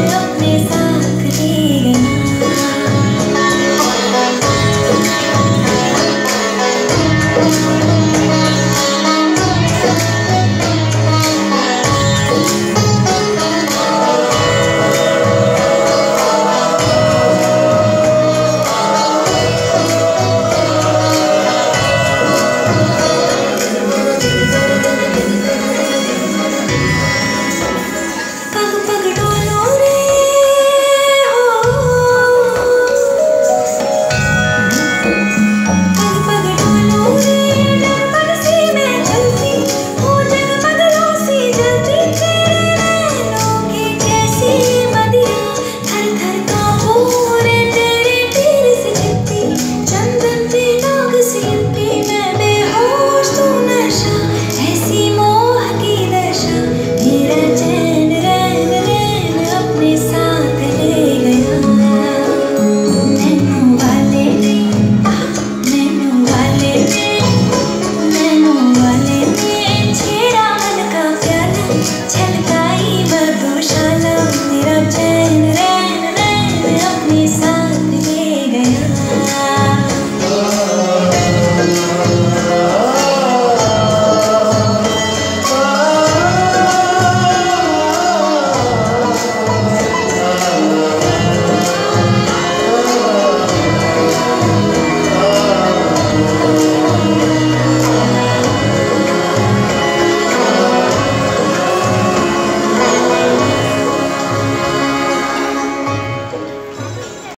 look this